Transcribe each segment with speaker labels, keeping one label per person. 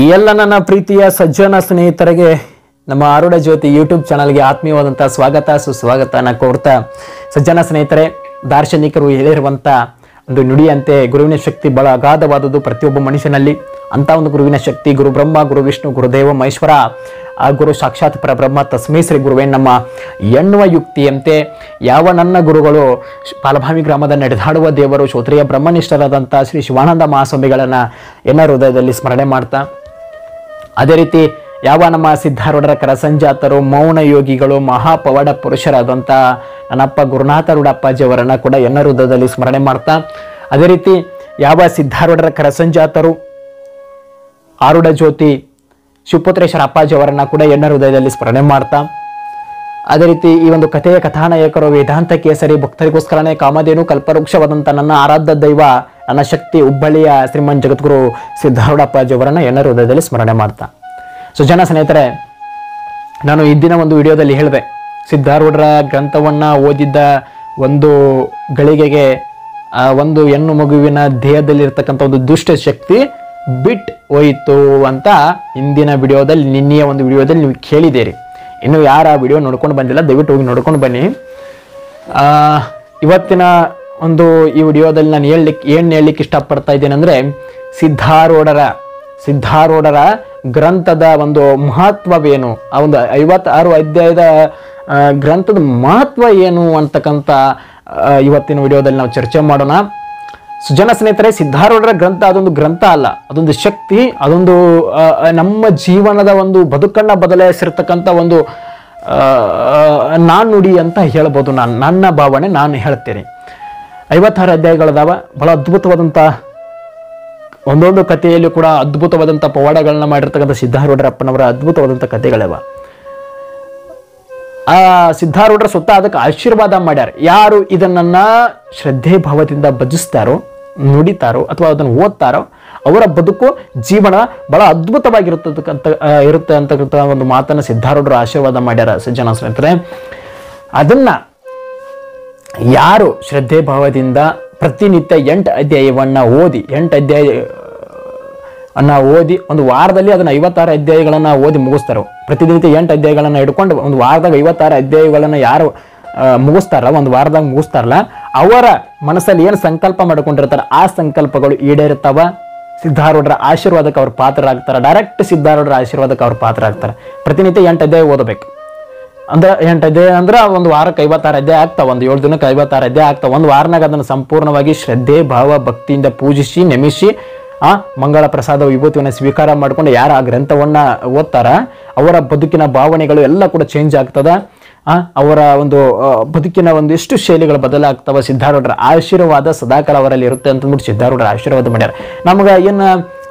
Speaker 1: ಎಲ್ಲ ನನ್ನ ಪ್ರೀತಿಯ ಸಜ್ಜನ ಸ್ನೇಹಿತರಿಗೆ ನಮ್ಮ ಆರುಡ ಜ್ಯೋತಿ ಯೂಟ್ಯೂಬ್ ಚಾನಲ್ಗೆ ಆತ್ಮೀಯವಾದಂಥ ಸ್ವಾಗತ, ಸುಸ್ವಾಗತನ ಕೋರ್ತಾ. ಸಜ್ಜನ ಸ್ನೇಹಿತರೆ, ದಾರ್ಶನಿಕರು ಹೇಳಿರುವಂಥ ಒಂದು ನುಡಿಯಂತೆ ಗುರುವಿನ ಶಕ್ತಿ ಬಹಳ ಅಗಾಧವಾದದ್ದು ಪ್ರತಿಯೊಬ್ಬ ಮನುಷ್ಯನಲ್ಲಿ. ಅಂತ ಒಂದು ಗುರುವಿನ ಶಕ್ತಿ, ಗುರು ಬ್ರಹ್ಮ, ಗುರು ವಿಷ್ಣು ಗುರುದೇವ ಮಹೇಶ್ವರ, ಆ ಗುರು ಸಾಕ್ಷಾತ್ ಪರಬ್ರಹ್ಮ, ತಸ್ಮೈ ಶ್ರೀ ಗುರುವೇ ನಮ್ಮ ಎಣ್ಣುವ ಯುಕ್ತಿಯಂತೆ ಯಾವ ನನ್ನ ಗುರುಗಳು ಪಾಲಭಾಮಿ ಗ್ರಾಮದ ನಡೆದಾಡುವ ದೇವರು ಶ್ರೋತ್ರಿಯ ಬ್ರಹ್ಮನಿಷ್ಠರಾದಂಥ ಶ್ರೀ ಶಿವಾನಂದ ಮಹಾಸ್ವಾಮಿಗಳನ್ನು ಎಲ್ಲ ಹೃದಯದಲ್ಲಿ ಸ್ಮರಣೆ ಮಾಡ್ತಾ. ಅದೇ ರೀತಿ ಯಾವ ನಮ್ಮ ಸಿದ್ಧಾರೂಢರ ಕರಸಂಜಾತರು, ಮೌನ ಯೋಗಿಗಳು, ಮಹಾಪವಾಡ ಪುರುಷರಾದಂಥ ನನ್ನಪ್ಪ ಗುರುನಾಥ ರೂಢಪ್ಪಾಜಿಯವರನ್ನು ಕೂಡ ಎನ್ನ ಹೃದಯದಲ್ಲಿ ಸ್ಮರಣೆ ಮಾಡ್ತಾ, ಅದೇ ರೀತಿ ಯಾವ ಸಿದ್ಧಾರೂಢರ ಕರಸಂಜಾತರು ಆರುಡ ಜ್ಯೋತಿ ಶಿವಪುತ್ರೇಶ್ವರ ಅಪ್ಪಾಜಿ ಅವರನ್ನ ಕೂಡ ಎನ್ನ ಹೃದಯದಲ್ಲಿ ಸ್ಮರಣೆ ಮಾಡ್ತಾ, ಅದೇ ರೀತಿ ಈ ಒಂದು ಕಥೆಯ ಕಥಾನಾಯಕರು ವೇದಾಂತ ಕೇಸರಿ ಭಕ್ತರಿಗೋಸ್ಕರನೇ ಕಾಮಧೇನು ಕಲ್ಪವೃಕ್ಷವಾದಂಥ ನನ್ನ ಆರಾಧ್ಯ ದೈವ ನನ್ನ ಶಕ್ತಿ ಹುಬ್ಬಳ್ಳಿಯ ಶ್ರೀಮನ್ ಜಗದ್ಗುರು ಸಿದ್ಧಾರೂಢ ಅಪ್ಪಾಜಿ ಅವರನ್ನ ಎನ್ನ ಹೃದಯದಲ್ಲಿ ಸ್ಮರಣೆ ಮಾಡ್ತಾ. ಸೊ ಜನ ಸ್ನೇಹಿತರೆ, ನಾನು ಇಂದಿನ ಒಂದು ವಿಡಿಯೋದಲ್ಲಿ ಹೇಳಿದೆ. ಸಿದ್ಧಾರೂಢರ ಗ್ರಂಥವನ್ನು ಓದಿದ್ದ ಒಂದು ಗಳಿಗೆಗೆ, ಆ ಒಂದು ಹೆಣ್ಣು ಮಗುವಿನ ದೇಹದಲ್ಲಿರ್ತಕ್ಕಂಥ ಒಂದು ದುಷ್ಟ ಶಕ್ತಿ ಬಿಟ್ ಹೋಯಿತು ಅಂತ ಇಂದಿನ ವಿಡಿಯೋದಲ್ಲಿ, ನಿನ್ನೆಯ ಒಂದು ವಿಡಿಯೋದಲ್ಲಿ ನೀವು ಕೇಳಿದ್ದೀರಿ. ಇನ್ನೂ ಯಾರು ಆ ವಿಡಿಯೋ ನೋಡ್ಕೊಂಡು ಬಂದಿಲ್ಲ, ದಯವಿಟ್ಟು ಹೋಗಿ ನೋಡ್ಕೊಂಡು ಬನ್ನಿ. ಇವತ್ತಿನ ಒಂದು ಈ ವಿಡಿಯೋದಲ್ಲಿ ನಾನು ಹೇಳಲಿಕ್ಕೆ ಏನು ಹೇಳಲಿಕ್ಕೆ ಇಷ್ಟಪಡ್ತಾ ಇದ್ದೇನೆ ಅಂದರೆ ಸಿದ್ಧಾರೂಢರ ಸಿದ್ಧಾರೂಢರ ಗ್ರಂಥದ ಒಂದು ಮಹತ್ವವೇನು? ಆ ಒಂದು ಐವತ್ತಾರು ಅಧ್ಯಾಯದ ಗ್ರಂಥದ ಮಹತ್ವ ಏನು ಅಂತಕ್ಕಂಥ ಇವತ್ತಿನ ವಿಡಿಯೋದಲ್ಲಿ ನಾವು ಚರ್ಚೆ ಮಾಡೋಣ. ಸುಜನ ಸ್ನೇಹಿತರೆ, ಸಿದ್ಧಾರೂಢರ ಗ್ರಂಥ ಅದೊಂದು ಗ್ರಂಥ ಅಲ್ಲ, ಅದೊಂದು ಶಕ್ತಿ, ಅದೊಂದು ನಮ್ಮ ಜೀವನದ ಒಂದು ಬದುಕನ್ನು ಬದಲಾಯಿಸಿರ್ತಕ್ಕಂಥ ಒಂದು ನಾನುಡಿ ಅಂತ ಹೇಳ್ಬೋದು ನಾನು, ನನ್ನ ಭಾವನೆ ನಾನು ಹೇಳ್ತೇನೆ. ಐವತ್ತಾರು ಅಧ್ಯಾಯಗಳದಾವ. ಬಹಳ ಅದ್ಭುತವಾದಂಥ ಒಂದೊಂದು ಕಥೆಯಲ್ಲಿ ಕೂಡ ಅದ್ಭುತವಾದಂಥ ಪವಾಡಗಳನ್ನ ಮಾಡಿರ್ತಕ್ಕಂಥ ಸಿದ್ಧಾರೂಢರಪ್ಪನವರ ಅದ್ಭುತವಾದಂಥ ಕಥೆಗಳವ. ಆ ಸಿದ್ಧಾರೂಢರ ಸುತ್ತ ಅದಕ್ಕೆ ಆಶೀರ್ವಾದ ಮಾಡ್ಯಾರ. ಯಾರು ಇದನ್ನ ಶ್ರದ್ಧೆ ಭಾವದಿಂದ ಭಜಿಸ್ತಾರೋ ನುಡಿತಾರೋ ಅಥವಾ ಅದನ್ನು ಓದ್ತಾರೋ ಅವರ ಬದುಕು ಜೀವನ ಬಹಳ ಅದ್ಭುತವಾಗಿರುತ್ತಕ್ಕಂಥ ಆ, ಇರುತ್ತೆ ಅಂತಕ್ಕಂಥ ಒಂದು ಮಾತನ್ನ ಸಿದ್ಧಾರೂಢರು ಆಶೀರ್ವಾದ ಮಾಡ್ಯಾರ ಸಜ್ಜನ ಸ್ನೇಹಿತರೆ. ಅದನ್ನ ಯಾರು ಶ್ರದ್ಧೆ ಭಾವದಿಂದ ಪ್ರತಿನಿತ್ಯ ಎಂಟು ಅಧ್ಯಾಯವನ್ನು ಓದಿ, ಎಂಟು ಅಧ್ಯಾಯ, ಅನ್ನ ಓದಿ, ಒಂದು ವಾರದಲ್ಲಿ ಅದನ್ನು ಐವತ್ತಾರು ಅಧ್ಯಾಯಗಳನ್ನು ಓದಿ ಮುಗಿಸ್ತಾರೋ? ಪ್ರತಿನಿತ್ಯ ಎಂಟು ಅಧ್ಯಾಯಗಳನ್ನು ಹಿಡ್ಕೊಂಡು ಒಂದು ವಾರದಾಗ ಐವತ್ತಾರು ಅಧ್ಯಾಯಗಳನ್ನು ಯಾರು ಮುಗಿಸ್ತಾರಲ್ಲ, ಒಂದು ವಾರದಾಗ ಮುಗಿಸ್ತಾರಲ್ಲ, ಅವರ ಮನಸ್ಸಲ್ಲಿ ಏನು ಸಂಕಲ್ಪ ಮಾಡ್ಕೊಂಡಿರ್ತಾರೆ ಆ ಸಂಕಲ್ಪಗಳು ಈಡೇರುತ್ತವ? ಸಿದ್ಧಾರೂಢರ ಆಶೀರ್ವಾದಕ್ಕೆ ಅವ್ರ ಪಾತ್ರರಾಗ್ತಾರೆ. ಡೈರೆಕ್ಟ್ ಸಿದ್ಧಾರೂಢರ ಆಶೀರ್ವಾದಕ್ಕೆ ಅವ್ರ ಪಾತ್ರ ಆಗ್ತಾರೆ ಪ್ರತಿನಿತ್ಯ ಎಂಟು ಅಧ್ಯಾಯ ಓದಬೇಕು. ಅಂದ್ರೆ ಎಂಟು ಅಧ್ಯಾಯ ಅಂದ್ರೆ ಒಂದು ವಾರಕ್ಕೆ ಐವತ್ತಾರು ಅಧ್ಯಾಯ ಆಗ್ತಾವ, ಒಂದು ಏಳು ದಿನಕ್ಕೆ ಐವತ್ತಾರು ಅಧ್ಯಾಯ ಆಗ್ತಾವ. ಒಂದು ವಾರನಾಗ ಅದನ್ನು ಸಂಪೂರ್ಣವಾಗಿ ಶ್ರದ್ಧೆ, ಭಾವ, ಭಕ್ತಿಯಿಂದ ಪೂಜಿಸಿ, ನೆಮಿಸಿ, ಆ, ಮಂಗಳ ಪ್ರಸಾದ, ವಿಭೂತಿಯನ್ನು ಸ್ವೀಕಾರ ಮಾಡಿಕೊಂಡು ಯಾರು ಆ ಗ್ರಂಥವನ್ನ ಓದ್ತಾರ, ಅವರ ಬದುಕಿನ ಭಾವನೆಗಳು ಎಲ್ಲ ಕೂಡ ಚೇಂಜ್ ಆಗ್ತದ. ಆ, ಅವರ ಒಂದು ಬದುಕಿನ ಬದುಕಿನ ಒಂದಿಷ್ಟು ಶೈಲಿಗಳು ಬದಲಾಗ್ತವ ಸಿದ್ಧಾರೂಢರ ಆಶೀರ್ವಾದ ಸದಾಕಾಲ ಅವರಲ್ಲಿ ಇರುತ್ತೆ ಅಂತಂದ್ಬಿಟ್ಟು ಸಿದ್ಧಾರೂಢರ ಆಶೀರ್ವಾದ ಮಾಡ್ಯಾರ. ನಮ್ಗೆ ಏನು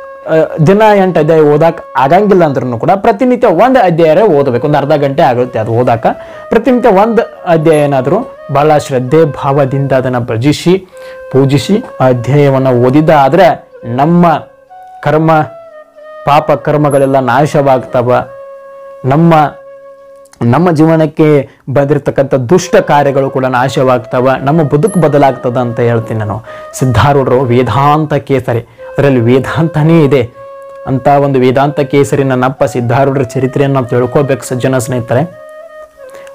Speaker 1: ದಿನ ಎಂಟು ಅಧ್ಯಾಯ ಓದಾಕ ಆಗಂಗಿಲ್ಲ ಅಂದ್ರೂ ಕೂಡ ಪ್ರತಿನಿತ್ಯ ಒಂದು ಅಧ್ಯಾಯ ಓದಬೇಕು. ಒಂದು ಅರ್ಧ ಗಂಟೆ ಆಗುತ್ತೆ ಅದು ಓದಾಕ. ಪ್ರತಿನಿತ್ಯ ಒಂದು ಅಧ್ಯಾಯ ಏನಾದರೂ ಭಾಳ ಶ್ರದ್ಧೆ ಭಾವದಿಂದ ಅದನ್ನು ಭಜಿಸಿ, ಪೂಜಿಸಿ ಅಧ್ಯಾಯವನ್ನು ಓದಿದ್ದ ಆದರೆ ನಮ್ಮ ಕರ್ಮ, ಪಾಪ ಕರ್ಮಗಳೆಲ್ಲ ನಾಶವಾಗ್ತವ. ನಮ್ಮ ನಮ್ಮ ಜೀವನಕ್ಕೆ ಬಂದಿರತಕ್ಕಂಥ ದುಷ್ಟ ಕಾರ್ಯಗಳು ಕೂಡ ನಾಶವಾಗ್ತವ. ನಮ್ಮ ಬದುಕು ಬದಲಾಗ್ತದ ಅಂತ ಹೇಳ್ತೀನಿ ನಾನು. ಸಿದ್ಧಾರೂಢರು ವೇದಾಂತ ಕೇಸರಿ ಅದರಲ್ಲಿ ವೇದಾಂತನೇ ಇದೆ. ಅಂತ ಒಂದು ವೇದಾಂತ ಕೇಸರಿ ನನ್ನಪ್ಪ ಸಿದ್ಧಾರೂಢರ ಚರಿತ್ರೆಯನ್ನು ನಾವು ತಿಳ್ಕೋಬೇಕು ಸಜ್ಜನ ಸ್ನೇಹಿತರೆ.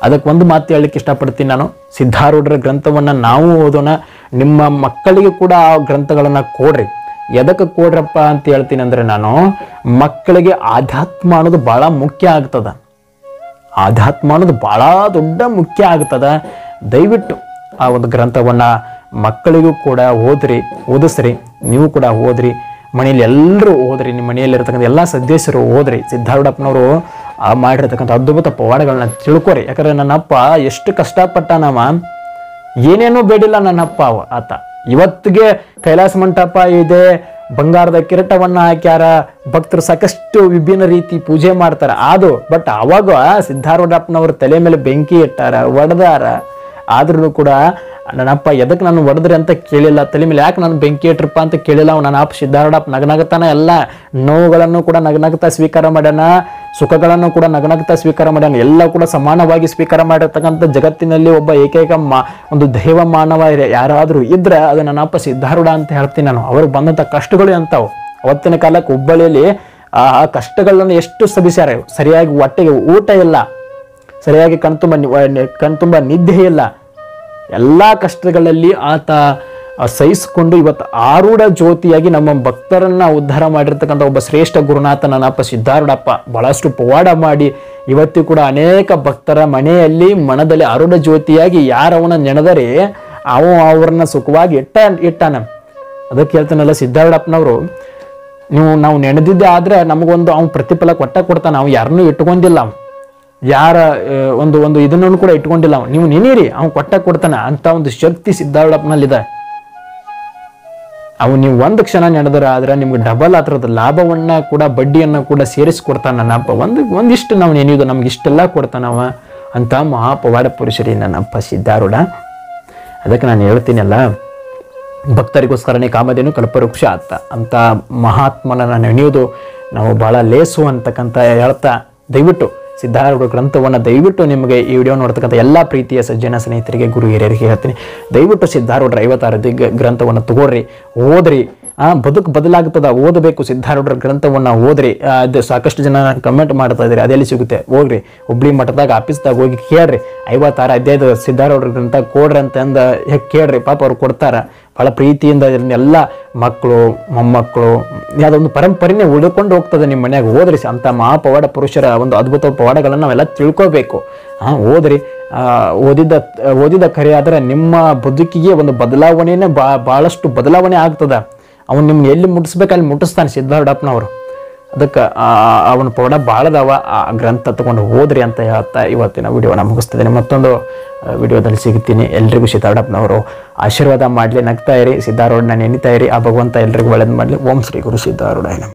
Speaker 1: ಅದಕ್ಕೆ ಒಂದು ಮಾತು ಹೇಳಲಿಕ್ಕೆ ಇಷ್ಟಪಡ್ತೀನಿ ನಾನು. ಸಿದ್ಧಾರೂಢರ ಗ್ರಂಥವನ್ನು ನಾವು ಓದೋಣ. ನಿಮ್ಮ ಮಕ್ಕಳಿಗೆ ಕೂಡ ಆ ಗ್ರಂಥಗಳನ್ನು ಕೊಡ್ರಿ. ಎದಕ್ಕೆ ಕೊಡ್ರಪ್ಪ ಅಂತ ಹೇಳ್ತೀನಿ ಅಂದ್ರೆ ನಾನು, ಮಕ್ಕಳಿಗೆ ಆಧ್ಯಾತ್ಮ ಅನ್ನೋದು ಬಹಳ ಮುಖ್ಯ ಆಗ್ತದ. ಆಧ್ಯಾತ್ಮ ಅನ್ನೋದು ಬಹಳ ದೊಡ್ಡ ಮುಖ್ಯ ಆಗ್ತದ. ದಯವಿಟ್ಟು ಆ ಒಂದು ಗ್ರಂಥವನ್ನು ಮಕ್ಕಳಿಗೂ ಕೂಡ ಓದ್ರಿ, ಓದಿಸ್ರಿ. ನೀವು ಕೂಡ ಹೋದ್ರಿ. ಮನೆಯಲ್ಲಿ ಎಲ್ಲರೂ ಹೋದ್ರಿ. ನಿಮ್ಮ ಮನೆಯಲ್ಲಿರ್ತಕ್ಕಂಥ ಎಲ್ಲ ಸದಸ್ಯರು ಹೋದ್ರಿ. ಸಿದ್ಧಾರೂಢಪ್ಪನವರು ಆ ಮಾಡಿರ್ತಕ್ಕಂಥ ಅದ್ಭುತ ಪವಾಡಗಳನ್ನ ತಿಳ್ಕೊರಿ. ಯಾಕಂದ್ರೆ ನನ್ನಪ್ಪ ಎಷ್ಟು ಕಷ್ಟಪಟ್ಟನವ. ಏನೇನೂ ಬೇಡಿಲ್ಲ ನನ್ನಪ್ಪ ಅವ, ಆತ. ಇವತ್ತಿಗೆ ಕೈಲಾಸ ಮಂಟಪ ಇದೆ. ಬಂಗಾರದ ಕಿರೀಟವನ್ನು ಹಾಕ್ಯಾರ. ಭಕ್ತರು ಸಾಕಷ್ಟು ವಿಭಿನ್ನ ರೀತಿ ಪೂಜೆ ಮಾಡ್ತಾರ. ಅದು ಬಟ್ ಅವಾಗ ಸಿದ್ಧಾರೂಢಪ್ಪನವ್ರ ತಲೆ ಮೇಲೆ ಬೆಂಕಿ ಇಟ್ಟಾರ, ಒಡೆದಾರ. ಆದ್ರೂ ಕೂಡ ನನ್ನಪ್ಪ ಎದಕ್ಕೆ ನಾನು ಹೊಡೆದ್ರೆ ಅಂತ ಕೇಳಿಲ್ಲ. ತಲೆ ಮೇಲೆ ಯಾಕೆ ನಾನು ಬೆಂಕಿ ಇಟ್ರಪ್ಪ ಅಂತ ಕೇಳಿಲ್ಲ. ಅವ್ನು ನನ್ನ ಅಪ್ಪ ಸಿದ್ಧಾರೂಢಪ್ಪ ನಗನಗತಾನ. ಎಲ್ಲ ನೋವುಗಳನ್ನು ಕೂಡ ನಗನಗ್ತಾ ಸ್ವೀಕಾರ ಮಾಡ್ಯಾನ. ಸುಖಗಳನ್ನು ಕೂಡ ನಗನಗ್ತಾ ಸ್ವೀಕಾರ ಮಾಡ್ಯಾನ. ಎಲ್ಲ ಕೂಡ ಸಮಾನವಾಗಿ ಸ್ವೀಕಾರ ಮಾಡಿರ್ತಕ್ಕಂಥ ಜಗತ್ತಿನಲ್ಲಿ ಒಬ್ಬ ಏಕೈಕ ಮಾ, ಒಂದು ದೈವ ಮಾನವ ಯಾರಾದರೂ ಇದ್ರೆ ಅದು ನನ್ನ ಅಪ್ಪ ಸಿದ್ಧಾರೂಢ ಅಂತ ಹೇಳ್ತೀನಿ ನಾನು. ಅವ್ರಿಗೆ ಬಂದಂಥ ಕಷ್ಟಗಳು ಅಂತಾವು ಅವತ್ತಿನ ಕಾಲಕ್ಕೆ ಹುಬ್ಬಳ್ಳಿಯಲ್ಲಿ ಆ ಕಷ್ಟಗಳನ್ನು ಎಷ್ಟು ಸಭಿಸ್ಯಾರ? ಸರಿಯಾಗಿ ಹೊಟ್ಟೆಗೆ ಊಟ ಇಲ್ಲ. ಸರಿಯಾಗಿ ಕಣ್ತುಂಬ ಕಣ್ತುಂಬ ನಿದ್ದೆ ಇಲ್ಲ. ಎಲ್ಲ ಕಷ್ಟಗಳಲ್ಲಿ ಆತ ಸಹಿಸಿಕೊಂಡು ಇವತ್ತು ಆರೂಢ ಜ್ಯೋತಿಯಾಗಿ ನಮ್ಮ ಭಕ್ತರನ್ನು ಉದ್ಧಾರ ಮಾಡಿರ್ತಕ್ಕಂಥ ಒಬ್ಬ ಶ್ರೇಷ್ಠ ಗುರುನಾಥ ನನ್ನಪ್ಪ ಸಿದ್ಧಾರೂಢಪ್ಪ ಬಹಳಷ್ಟು ಪವಾಡ ಮಾಡಿ ಇವತ್ತು ಕೂಡ ಅನೇಕ ಭಕ್ತರ ಮನೆಯಲ್ಲಿ ಮನದಲ್ಲಿ ಆರೂಢ ಜ್ಯೋತಿಯಾಗಿ ಯಾರವನ ನೆನೆದರೆ ಅವ ಅವ್ರನ್ನ ಸುಖವಾಗಿ ಇಟ್ಟ, ಇಟ್ಟಾನ ಅದಕ್ಕೆ ಹೇಳ್ತಾನಲ್ಲ ಸಿದ್ಧಾರೂಢಪ್ಪನವರು, ನೀವು ನಾವು ನೆನೆದಿದ್ದೆ ಆದ್ರೆ ನಮಗೊಂದು ಅವ್ನು ಪ್ರತಿಫಲ ಕೊಟ್ಟ ಕೊಡ್ತಾನೆ ನಾವು ಯಾರನ್ನೂ ಇಟ್ಕೊಂಡಿಲ್ಲ ಅವ್ನು. ಯಾರ ಒಂದು ಒಂದು ಇದನ್ನು ಕೂಡ ಇಟ್ಕೊಂಡಿಲ್ಲ ನೀವು ನೆನೀರಿ, ಅವ್ನು ಕೊಟ್ಟ ಕೊಡ್ತಾನ ಅಂತ ಒಂದು ಶಕ್ತಿ ಸಿದ್ಧಾರೂಢಪ್ಪನಲ್ಲಿದೆ. ಅವನು ನೀವು ಒಂದು ಕ್ಷಣ ನಡೆದ್ರ ಆದ್ರೆ ನಿಮ್ಗೆ ಡಬಲ್ ಅದರದ ಲಾಭವನ್ನ ಕೂಡ, ಬಡ್ಡಿಯನ್ನು ಕೂಡ ಸೇರಿಸಿಕೊಡ್ತಾನ ನಪ್ಪ ಒಂದು, ಒಂದಿಷ್ಟು ನಾವು ನೆನೆಯೋದು ನಮ್ಗೆ ಇಷ್ಟೆಲ್ಲ ಕೊಡ್ತಾನವ ಅಂತ ಮಹಾಪವಾಡ ಪುರುಷರಿ ನನ್ನಪ್ಪ ಸಿದ್ಧಾರೂಢ. ಅದಕ್ಕೆ ನಾನು ಹೇಳ್ತೀನಲ್ಲ, ಭಕ್ತರಿಗೋಸ್ಕರನೇ ಕಾಮಧೇನು ಕಲ್ಪವೃಕ್ಷ ಅಂತ ಅಂತ ಮಹಾತ್ಮನ ನೆನೆಯೋದು ನಾವು ಬಹಳ ಲೇಸು ಅಂತಕ್ಕಂಥ ಹೇಳ್ತಾ ದಯವಿಟ್ಟು ಸಿದ್ಧಾರೂಢ ಗ್ರಂಥವನ್ನು ದಯವಿಟ್ಟು ನಿಮಗೆ ಈ ವಿಡಿಯೋ ನೋಡ್ತಕ್ಕಂಥ ಎಲ್ಲ ಪ್ರೀತಿಯ ಸಜ್ಜನ ಸ್ನೇಹಿತರಿಗೆ, ಗುರು ಹಿರಿಯರಿಗೆ ಹೇಳ್ತೀನಿ. ದಯವಿಟ್ಟು ಸಿದ್ಧಾರೂಢರ ಐವತ್ತಾರು ದಿಗ್ ಗ್ರಂಥವನ್ನು ತಗೋರಿ, ಓದ್ರಿ. ಬದುಕು ಬದಲಾಗ್ತದ ಓದಬೇಕು. ಸಿದ್ಧಾರೂಢರ ಗ್ರಂಥವನ್ನು ಓದ್ರಿ. ಅದು ಸಾಕಷ್ಟು ಜನ ಕಮೆಂಟ್ ಮಾಡ್ತಾ ಇದ್ದಾರೆ. ಅದೆಲ್ಲಿ ಸಿಗುತ್ತೆ. ಹೋಗ್ರಿ. ಹುಬ್ಳಿ ಮಠದಾಗ ಆಫೀಸ್ದಾಗ ಹೋಗಿ ಕೇಳ್ರಿ. ಐವತ್ತಾರು ಅಧ್ಯಾಯದ ಸಿದ್ಧಾರೂಢರ ಗ್ರಂಥ ಕೊಡ್ರಿ ಅಂತಂದ ಕೇಳ್ರಿ. ಪಾಪ ಅವ್ರು ಕೊಡ್ತಾರ. ಬಹಳ ಪ್ರೀತಿಯಿಂದ ಇದನ್ನೆಲ್ಲ ಮಕ್ಕಳು, ಮೊಮ್ಮಕ್ಕಳು, ಯಾವುದೊಂದು ಪರಂಪರೆನೇ ಉಳ್ಕೊಂಡು ಹೋಗ್ತದೆ ನಿಮ್ಮ ಮನೆಯಾಗ. ಓದ್ರಿ. ಅಂತ ಮಹಾಪವಾಡ ಪುರುಷರ ಒಂದು ಅದ್ಭುತ ಪವಾಡಗಳನ್ನು ನಾವೆಲ್ಲ ತಿಳ್ಕೋಬೇಕು. ಹಾಂ ಓದ್ರಿ. ಓದಿದ ಓದಿದ ಖರೆ ಆದ್ರೆ ನಿಮ್ಮ ಬದುಕಿಗೆ ಒಂದು ಬದಲಾವಣೆನೇ ಬಾ ಭಾಳಷ್ಟು ಬದಲಾವಣೆ ಆಗ್ತದ. ಅವನು ನಿಮ್ಗೆ ಎಲ್ಲಿ ಮುಟ್ಟಿಸ್ಬೇಕು, ಅಲ್ಲಿ ಮುಟ್ಟಿಸ್ತಾನೆ ಸಿದ್ಧಾರ್ಡಪ್ಪನವರು ಅದಕ್ಕೆ ಅವನ ಪೌಡ ಭಾಳದವ ಆ ಗ್ರಂಥ ತಗೊಂಡು ಹೋದ್ರಿ ಅಂತ ಹೇಳ್ತಾ ಇವತ್ತಿನ ವಿಡಿಯೋನ ಮುಗಿಸ್ತಿದ್ದೀನಿ. ಮತ್ತೊಂದು ವಿಡಿಯೋದಲ್ಲಿ ಸಿಗ್ತೀನಿ. ಎಲ್ರಿಗೂ ಸಿದ್ಧಾರ್ಡಪ್ಪನವರು ಆಶೀರ್ವಾದ ಮಾಡಲಿ, ನಗ್ತಾ ಇರಿ. ಸಿದ್ಧಾರೂಢನ ನೆನಿತಾ ಇರಿ. ಆ ಭಗವಂತ ಎಲ್ರಿಗೂ ಒಳ್ಳೇದು ಮಾಡಲಿ. ಓಂ ಶ್ರೀ ಗುರು ಸಿದ್ಧಾರೂಢ